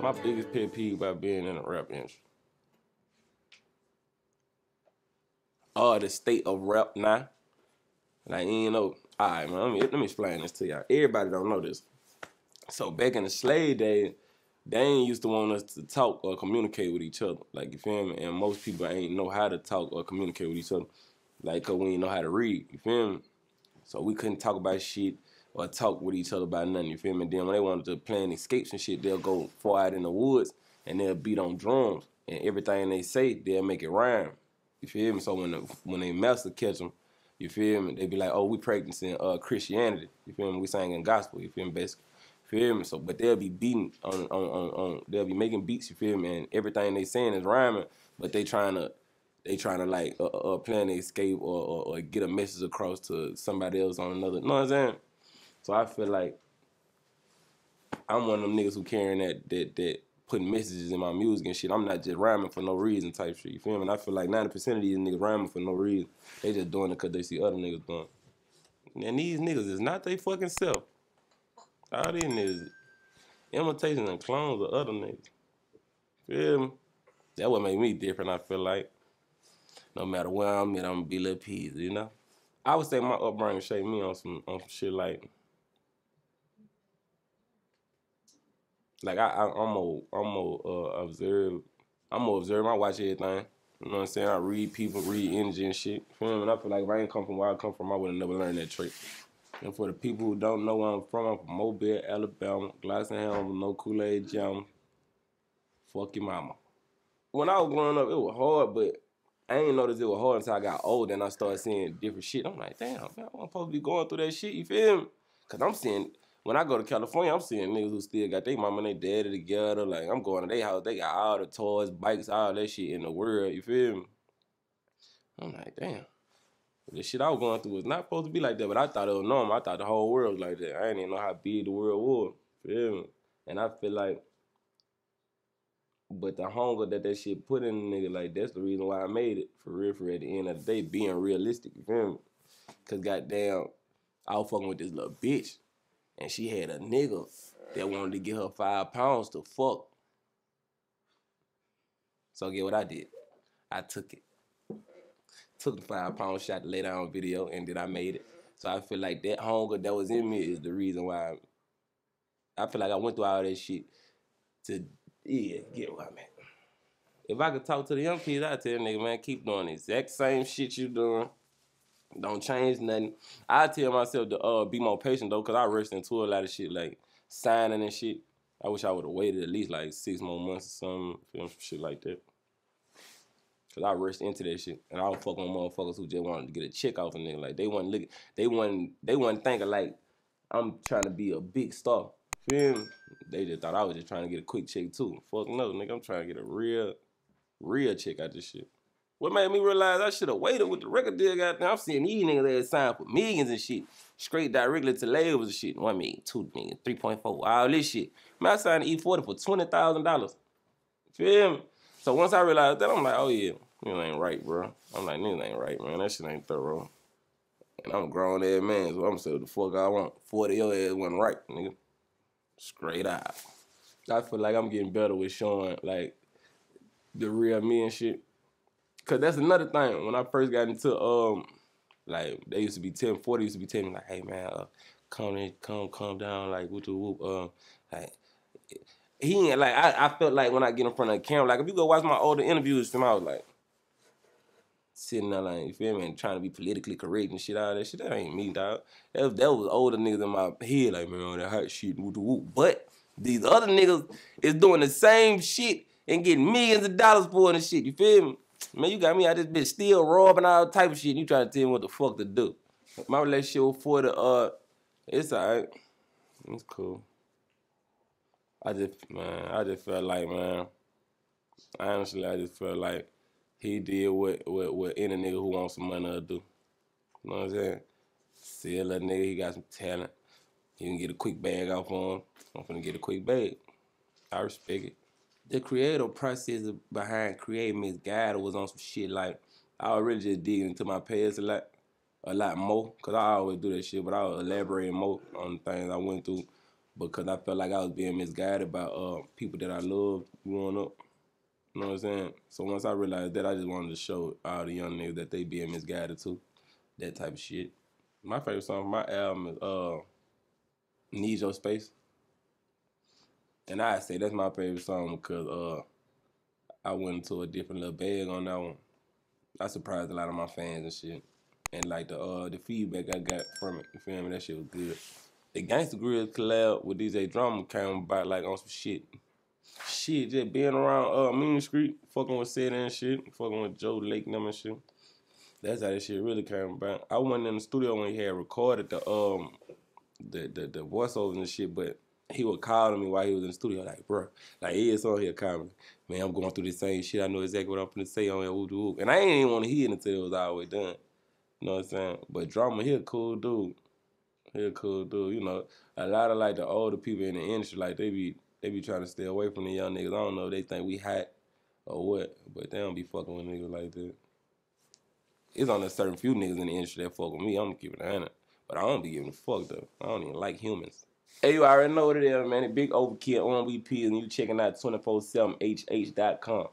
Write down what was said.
My biggest pet peeve about being in a rap industry. Oh, the state of rap now. Like, you know, all right, man, let me, let me explain this to y'all. Everybody don't know this. So back in the slave days, they ain't used to want us to talk or communicate with each other. Like, you feel me? And most people ain't know how to talk or communicate with each other. Like, cause we ain't know how to read. You feel me? So we couldn't talk about shit or talk with each other about nothing. You feel me? Then when they wanted to plan escapes and shit, they'll go far out in the woods and they'll beat on drums and everything they say they'll make it rhyme. You feel me? So when the, when they master catch them, you feel me? They be like, oh, we practicing uh, Christianity. You feel me? We singing gospel. You feel me? Basically. Feel me? So, but they'll be beating on, on, on, on, they'll be making beats. You feel me? And everything they saying is rhyming, but they trying to, they trying to like uh, uh, plan to escape or, or, or get a message across to somebody else on another. You know what I'm saying? So I feel like I'm one of them niggas who carrying that that that putting messages in my music and shit. I'm not just rhyming for no reason type shit. You feel me? And I feel like 90% of these niggas rhyming for no reason. They just doing it because they see other niggas doing. And these niggas is not they fucking self. All these niggas imitations and clones of other niggas. Feel me? That what make me different, I feel like. No matter where I'm at, I'm gonna be Lil Peas, you know? I would say my upbringing shaped me on some on some shit like like I, I I'm more I'm more uh, observe. I'm more observe. I watch everything. You know what I'm saying? I read people, read energy and shit. Feel me? And I feel like if I ain't come from where I come from, I would have never learned that trait. And for the people who don't know where I'm from, I'm from Mobile, Alabama, Glassenhelm, no Kool-Aid Jam. Fuck your mama. When I was growing up, it was hard, but I ain't noticed it was hard until I got older and I started seeing different shit. I'm like, damn, man, I'm supposed to be going through that shit, you feel me? Cause I'm seeing when I go to California, I'm seeing niggas who still got their mama and their daddy together. Like I'm going to their house, they got all the toys, bikes, all that shit in the world. You feel me? I'm like, damn. The shit I was going through was not supposed to be like that, but I thought it was normal. I thought the whole world was like that. I didn't even know how big the world was. Feel me? And I feel like, but the hunger that that shit put in the nigga, like that's the reason why I made it for real. For at the end of the day, being realistic. You feel me? Cause goddamn, I was fucking with this little bitch and she had a nigga that wanted to give her five pounds to fuck. So get what I did? I took it. Took the five pound shot to lay down video and then I made it. So I feel like that hunger that was in me is the reason why I, I feel like I went through all that shit to yeah, get what I'm at. If I could talk to the young kids, I'd tell them, nigga, man, keep doing the exact same shit you doing. Don't change nothing. I tell myself to uh be more patient though, cause I rushed into a lot of shit like signing and shit. I wish I would have waited at least like six more months or something, some shit like that. Cause I rushed into that shit, and I was fucking with motherfuckers who just wanted to get a check off a nigga. Like they wasn't looking, they wasn't, they wasn't thinking like I'm trying to be a big star. Feel? They just thought I was just trying to get a quick check too. Fuck no, nigga, I'm trying to get a real, real check out this shit. What made me realize I should have waited with the record deal goddamn. I'm seeing these niggas that signed for millions and shit. Straight directly to labels and shit. One million, two million, 3.4, all this shit. Man, I signed E-40 for $20,000. Feel me? So once I realized that, I'm like, oh yeah, this ain't right, bro. I'm like, this ain't right, man. That shit ain't thorough. And I'm a grown ass man, so I'm saying the fuck I want. 40 your ass wasn't right, nigga. Straight out. I feel like I'm getting better with showing like the real me and shit. Cause that's another thing. When I first got into um, like they used to be ten forty, used to be telling me like, hey man, uh, come in, come, calm down, like whoop whoop. Um, like he ain't like I, I felt like when I get in front of the camera, like if you go watch my older interviews from I was like sitting there like you feel me and trying to be politically correct and shit, all that shit. That ain't me, dog. That, that was older niggas in my head, like man, all that hot shit, whoop whoop. But these other niggas is doing the same shit and getting millions of dollars for it and shit. You feel me? Man, you got me out this bitch still robbing all type of shit. And you trying to tell me what the fuck to do. My relationship with 40, uh, it's alright. It's cool. I just, man, I just felt like, man, honestly, I just felt like he did what, what, what any nigga who wants some money to do. You know what I'm saying? See a little nigga, he got some talent. He can get a quick bag off on him. I'm finna get a quick bag. I respect it the creative process behind creating Miss Guide was on some shit like I was really just digging into my past a lot, a lot more, cause I always do that shit, but I was elaborating more on things I went through because I felt like I was being misguided by uh people that I loved growing up. You know what I'm saying? So once I realized that, I just wanted to show all the young niggas that they being misguided too. That type of shit. My favorite song my album is uh Need Your Space. And I say that's my favorite song because uh I went into a different little bag on that one. I surprised a lot of my fans and shit. And like the uh the feedback I got from it, you feel me? That shit was good. The Gangsta Grillz collab with DJ Drama came about like on some shit. Shit, just being around uh Mean Street, fucking with Sid and shit, fucking with Joe Lake and shit. That's how that shit really came about. I went in the studio when he had recorded the um the the, the voiceovers and shit, but he would call to me while he was in the studio, like, bro, like he is on here calling man, I'm going through the same shit. I know exactly what I'm gonna say on here. And I ain't even want to hear it until it was all the way done. You know what I'm saying? But Drama, he a cool dude. He a cool dude. You know, a lot of like the older people in the industry, like they be they be trying to stay away from the young niggas. I don't know, they think we hot or what, but they don't be fucking with niggas like that. It's on a certain few niggas in the industry that fuck with me. I'm keeping it honest. But I don't be giving a fuck though. I don't even like humans. Hey, you already know what it is, man. Big overkill on VP, and you checking out 247hh.com.